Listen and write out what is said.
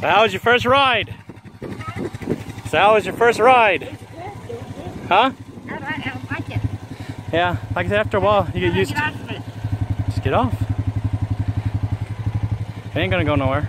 So how was your first ride? So how was your first ride? Huh? Yeah, like I said, after a while, you get used to it. Just get off. It ain't gonna go nowhere.